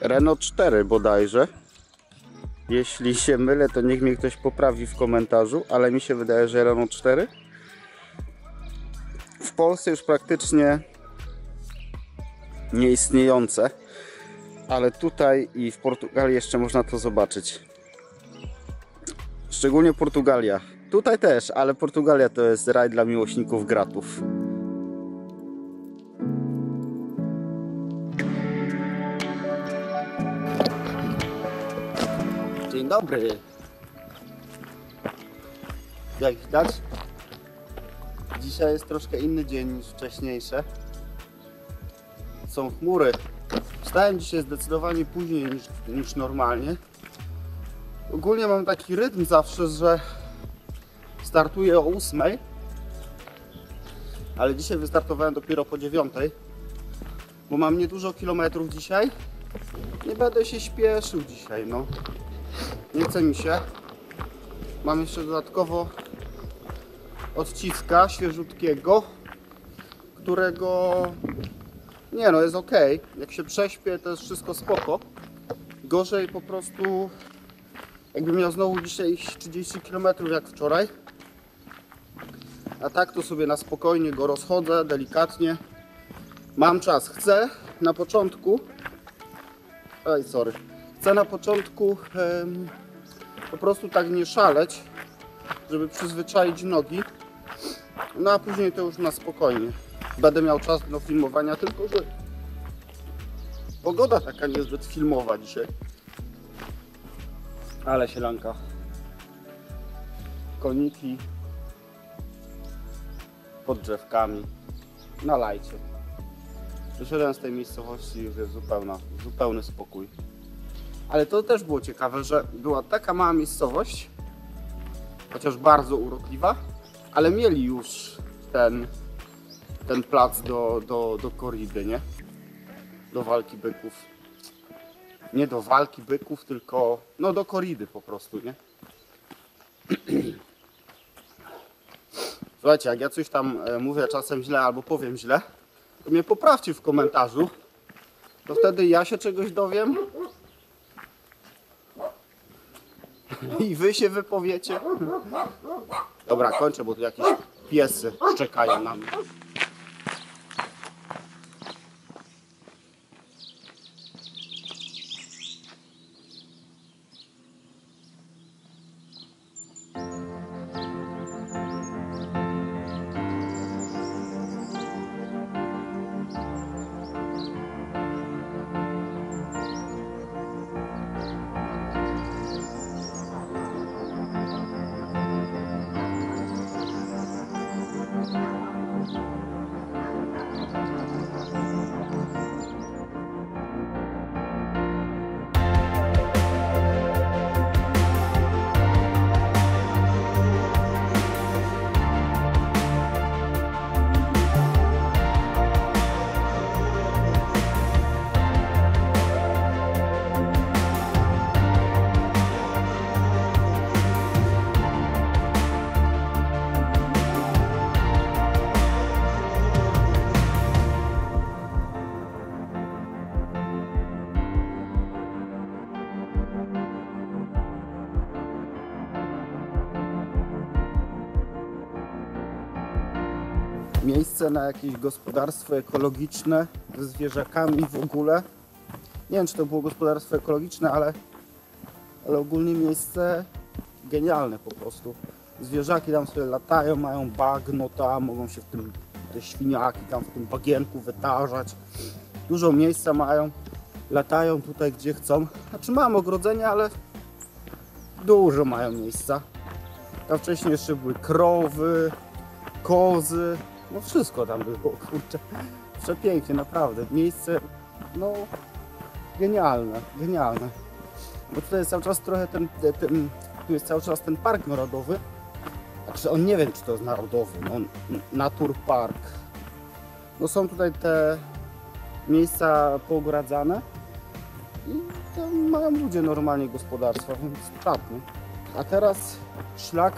Renault 4 bodajże. Jeśli się mylę, to niech mnie ktoś poprawi w komentarzu, ale mi się wydaje, że Renault 4. W Polsce już praktycznie nieistniejące, ale tutaj i w Portugalii jeszcze można to zobaczyć. Szczególnie Portugalia. Tutaj też, ale Portugalia to jest raj dla miłośników gratów. Dobry. Jak widać, dzisiaj jest troszkę inny dzień niż wcześniejsze. Są chmury. Wstałem dzisiaj zdecydowanie później niż, niż normalnie. Ogólnie mam taki rytm zawsze, że startuję o 8, ale dzisiaj wystartowałem dopiero po 9, bo mam niedużo kilometrów dzisiaj. Nie będę się śpieszył dzisiaj, no. Nie chce mi się. Mam jeszcze dodatkowo odciska świeżutkiego, którego nie no, jest ok. Jak się prześpię, to jest wszystko spoko. Gorzej po prostu jakbym miał znowu dzisiaj iść 30 km jak wczoraj. A tak to sobie na spokojnie go rozchodzę, delikatnie. Mam czas. Chcę na początku Oj, sorry. Chcę na początku po prostu tak nie szaleć, żeby przyzwyczaić nogi. No a później to już na spokojnie. Będę miał czas do filmowania, tylko że pogoda taka niezbyt filmowa dzisiaj. Ale sielanka. Koniki pod drzewkami na lajcie. Wyszedłem z tej miejscowości już jest zupełna, zupełny spokój. Ale to też było ciekawe, że była taka mała miejscowość, chociaż bardzo urokliwa, ale mieli już ten, ten plac do, do, do koridy, nie? Do walki byków. Nie do walki byków, tylko no do koridy po prostu, nie? Słuchajcie, jak ja coś tam e, mówię czasem źle albo powiem źle, to mnie poprawcie w komentarzu. To wtedy ja się czegoś dowiem. I wy się wypowiecie. Dobra, kończę, bo tu jakieś piesy czekają na mnie. Miejsce na jakieś gospodarstwo ekologiczne ze zwierzakami w ogóle. Nie wiem, czy to było gospodarstwo ekologiczne, ale, ale ogólnie miejsce genialne po prostu. Zwierzaki tam sobie latają, mają bagno tam, mogą się w tym, te świniaki tam w tym bagienku wytarzać. Dużo miejsca mają, latają tutaj gdzie chcą. Znaczy mam ogrodzenie, ale dużo mają miejsca. Tam wcześniej jeszcze były krowy, kozy, no wszystko tam było, kurczę. Przepięknie, naprawdę. Miejsce, no, genialne, genialne. bo tutaj jest cały czas trochę ten, ten tu jest cały czas ten park narodowy. Znaczy on nie wiem czy to jest narodowy, no naturpark. No są tutaj te miejsca poogradzane i tam mają ludzie normalnie gospodarstwa, więc tak. A teraz szlak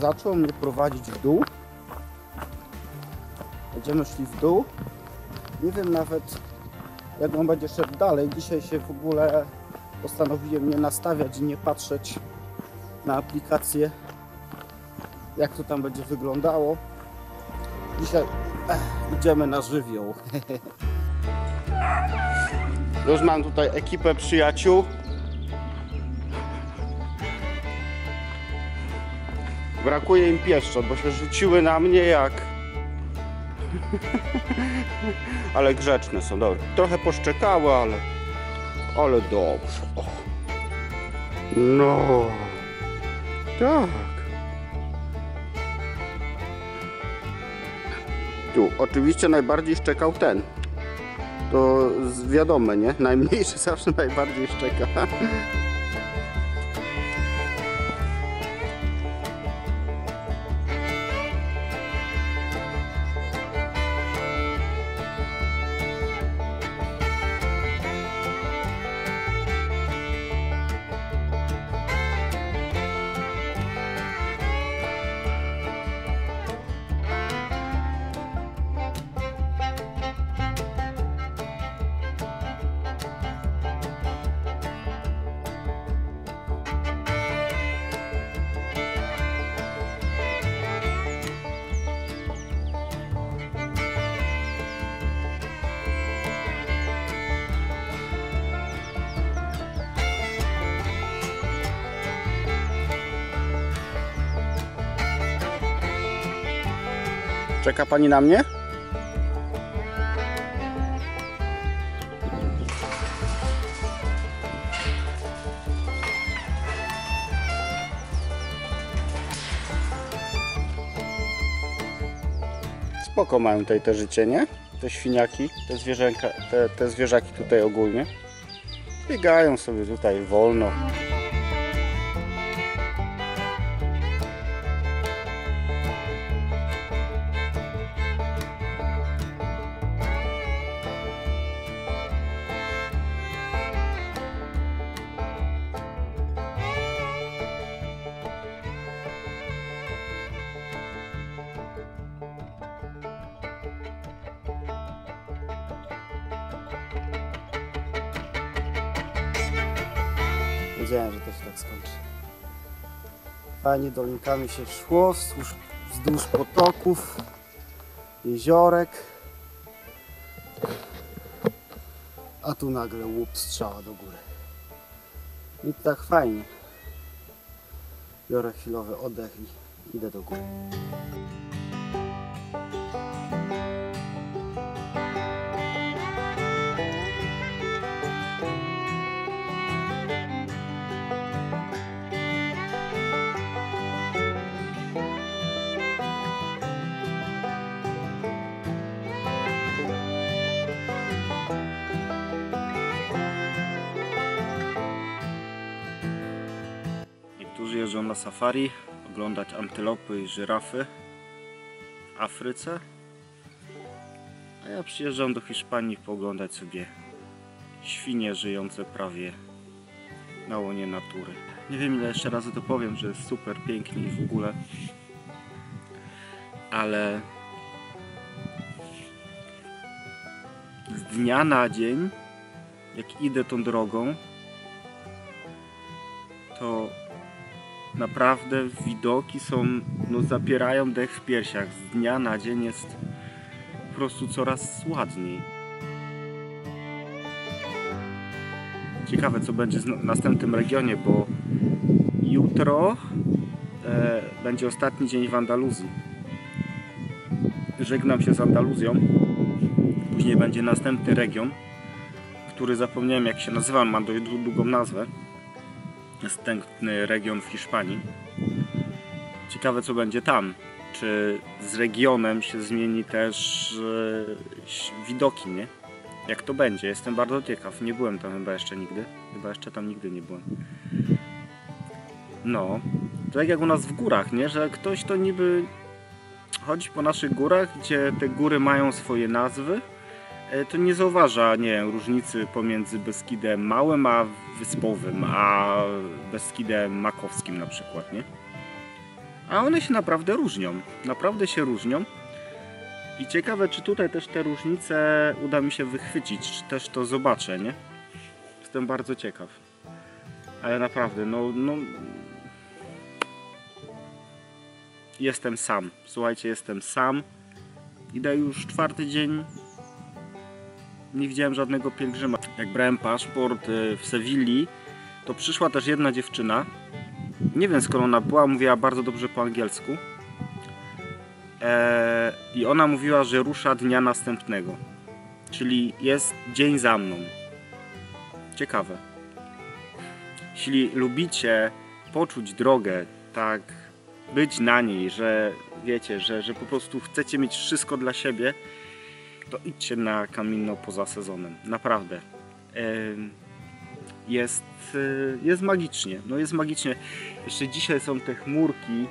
zaczął mnie prowadzić w dół. Będziemy szli w dół. Nie wiem nawet jak on będzie szedł dalej. Dzisiaj się w ogóle postanowiłem nie nastawiać i nie patrzeć na aplikację jak to tam będzie wyglądało. Dzisiaj ech, idziemy na żywioł. Już mam tutaj ekipę przyjaciół. Brakuje im pieszczot, bo się rzuciły na mnie jak... ale grzeczne są, dobra. Trochę poszczekały, ale... Ale dobrze. No. Tak. Tu, oczywiście najbardziej szczekał ten. To wiadome, nie? Najmniejszy zawsze najbardziej szczeka. Czeka pani na mnie? Spoko mają tutaj te życie, nie? Te świniaki, te zwierzęka, te, te zwierzaki tutaj ogólnie. Biegają sobie tutaj wolno. Wiedziałem, że to się tak skończy. Fajnie dolinkami się szło, wzdłuż, wzdłuż potoków, jeziorek. A tu nagle łup strzała do góry. I tak fajnie. Biorę chwilowy oddech i idę do góry. Jeżdżą na safari, oglądać antylopy i żyrafy w Afryce. A ja przyjeżdżam do Hiszpanii pooglądać sobie świnie żyjące prawie na łonie natury. Nie wiem ile jeszcze razy to powiem, że jest super pięknie i w ogóle. Ale z dnia na dzień, jak idę tą drogą, to naprawdę widoki są, no zapierają dech w piersiach. Z dnia na dzień jest po prostu coraz ładniej. Ciekawe co będzie w następnym regionie, bo jutro e, będzie ostatni dzień w Andaluzji. Żegnam się z Andaluzją. Później będzie następny region, który zapomniałem jak się nazywa, ma dość długą nazwę następny region w Hiszpanii. Ciekawe co będzie tam. Czy z regionem się zmieni też e, widoki, nie? jak to będzie. Jestem bardzo ciekaw. Nie byłem tam chyba jeszcze nigdy. Chyba jeszcze tam nigdy nie byłem. No, to tak jak u nas w górach, nie? Że ktoś to niby chodzi po naszych górach, gdzie te góry mają swoje nazwy, to nie zauważa, nie wiem, różnicy pomiędzy Beskidem Małym a Wyspowym, a Beskidem Makowskim na przykład, nie? A one się naprawdę różnią. Naprawdę się różnią. I ciekawe, czy tutaj też te różnice uda mi się wychwycić, czy też to zobaczę, nie? Jestem bardzo ciekaw. Ale naprawdę, no, no... Jestem sam. Słuchajcie, jestem sam. Idę już czwarty dzień. Nie widziałem żadnego pielgrzyma. Jak brałem paszport y, w Sewilli, to przyszła też jedna dziewczyna. Nie wiem skąd ona była, mówiła bardzo dobrze po angielsku. Eee, I ona mówiła, że rusza dnia następnego. Czyli jest dzień za mną. Ciekawe. Jeśli lubicie poczuć drogę, tak, być na niej, że wiecie, że, że po prostu chcecie mieć wszystko dla siebie, to idźcie na Camino poza sezonem. Naprawdę. Jest, y, jest magicznie. No jest magicznie. Jeszcze dzisiaj są te chmurki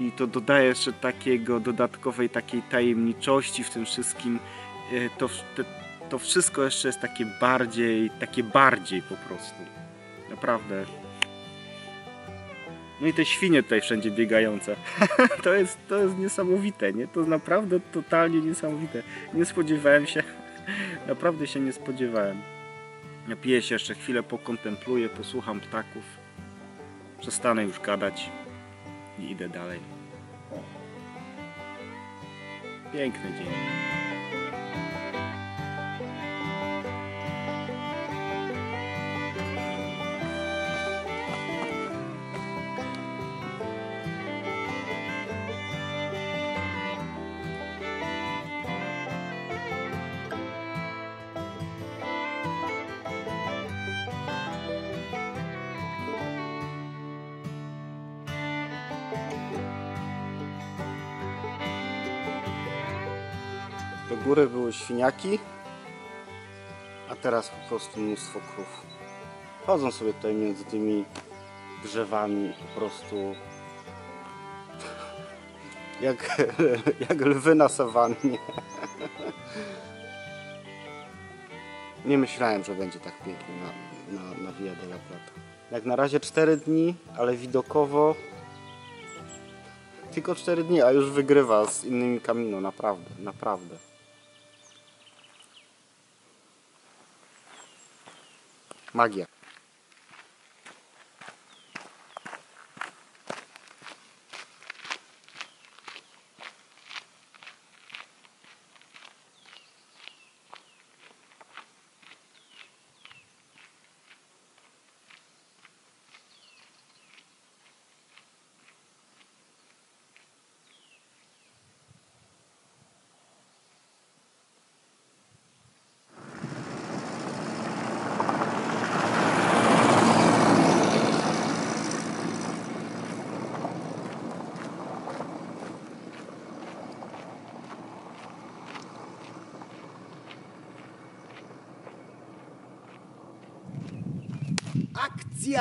i to dodaje jeszcze takiego dodatkowej takiej tajemniczości w tym wszystkim. Y, To, to wszystko jeszcze jest takie bardziej, takie bardziej po prostu. Naprawdę. No i te świnie tutaj wszędzie biegające. to, jest, to jest niesamowite, nie? To naprawdę totalnie niesamowite. Nie spodziewałem się, naprawdę się nie spodziewałem. Napiję się jeszcze chwilę, pokontempluję, posłucham ptaków. Przestanę już gadać i idę dalej. Piękny dzień. Góry były świniaki, a teraz po prostu mnóstwo krów. Chodzą sobie tutaj między tymi drzewami po prostu jak, jak lwy na sawannie. Nie myślałem, że będzie tak pięknie na, na, na Via de la Plata. Jak na razie 4 dni, ale widokowo tylko 4 dni, a już wygrywa z innymi Camino, naprawdę, naprawdę. магия. 이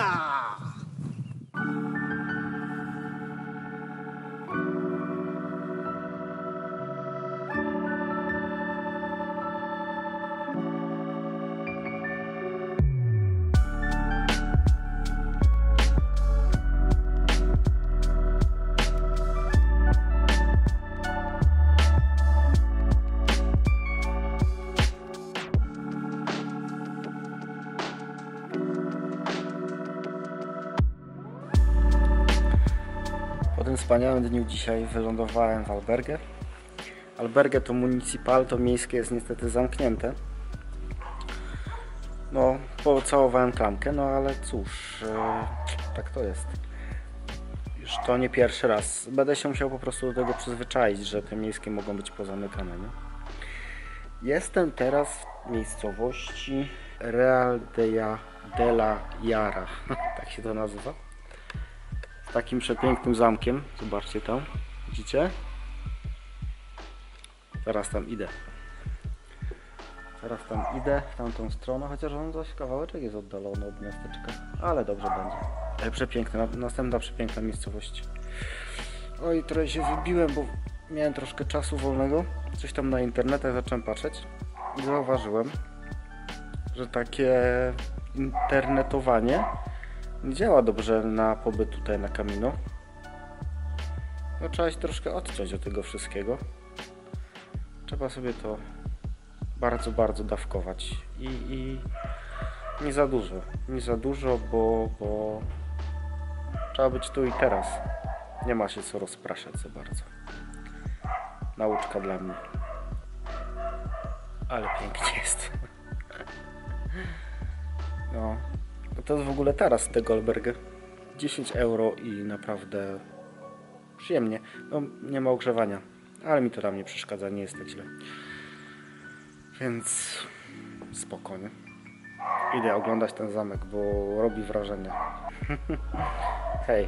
wspaniałym dniu dzisiaj wylądowałem w albergę. Albergę to municipal, to miejskie jest niestety zamknięte. No, pocałowałem klamkę, no ale cóż, e, tak to jest. Już to nie pierwszy raz. Będę się musiał po prostu do tego przyzwyczaić, że te miejskie mogą być pozamykane. Nie? Jestem teraz w miejscowości Real de, la Jara. tak się to nazywa takim przepięknym zamkiem. Zobaczcie tam. Widzicie? Zaraz tam idę. Teraz tam idę w tamtą stronę, chociaż on dość kawałeczek jest oddalony od miasteczka, ale dobrze będzie. Przepiękna, na- następna przepiękna miejscowość. Oj, trochę się wybiłem, bo miałem troszkę czasu wolnego. Coś tam na internetach zacząłem patrzeć i zauważyłem, że takie internetowanie nie działa dobrze na pobyt tutaj na Camino. No, trzeba się troszkę odciąć od tego wszystkiego. Trzeba sobie to bardzo, bardzo dawkować i, i nie za dużo. Nie za dużo, bo, bo trzeba być tu i teraz. Nie ma się co rozpraszać za bardzo. Nauczka dla mnie. Ale pięknie jest. No. To jest w ogóle teraz te Goldbergy. 10 euro i naprawdę przyjemnie. No, nie ma ogrzewania, ale mi to tam nie przeszkadza, nie jest tak źle. Więc spokojnie. Idę oglądać ten zamek, bo robi wrażenie. Hej,